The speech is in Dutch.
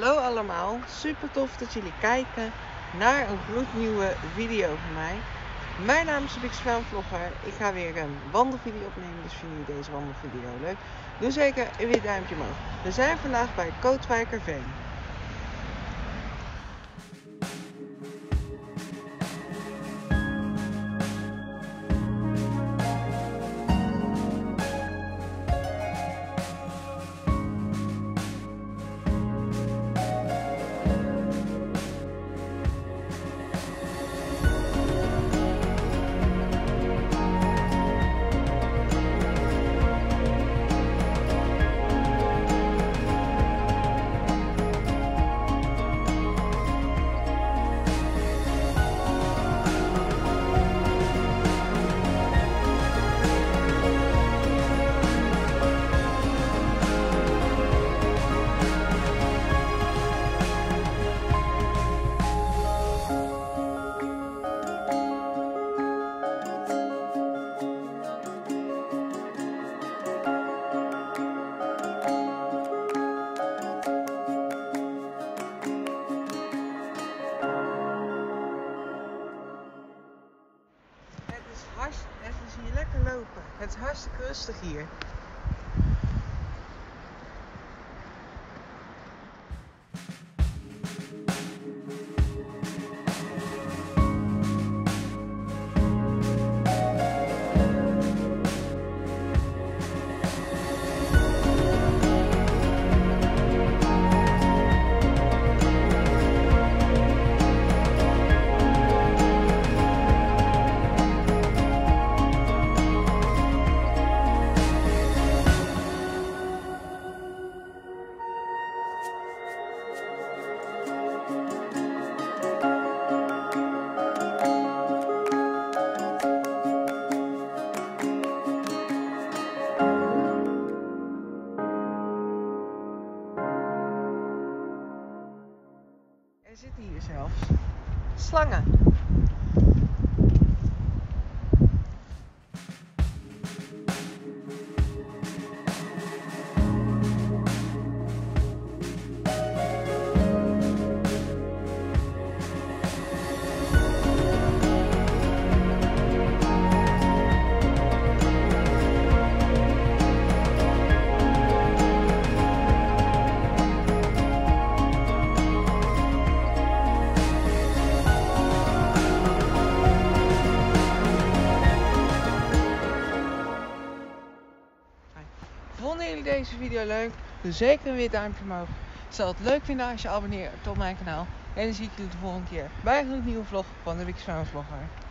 Hallo allemaal, super tof dat jullie kijken naar een gloednieuwe video van mij. Mijn naam is Bix Vlogger. Ik ga weer een wandelvideo opnemen, dus vinden jullie deze wandelvideo leuk? Doe zeker een wit duimpje omhoog. We zijn vandaag bij Kootwijkerveen. Lopen. Het is hartstikke rustig hier. Zitten hier zelfs slangen. Deze video leuk? Doe zeker een wit duimpje omhoog. Zal het leuk vinden als je abonneert op mijn kanaal. En dan zie ik jullie de volgende keer bij een nieuwe vlog van de Wix Vlogger.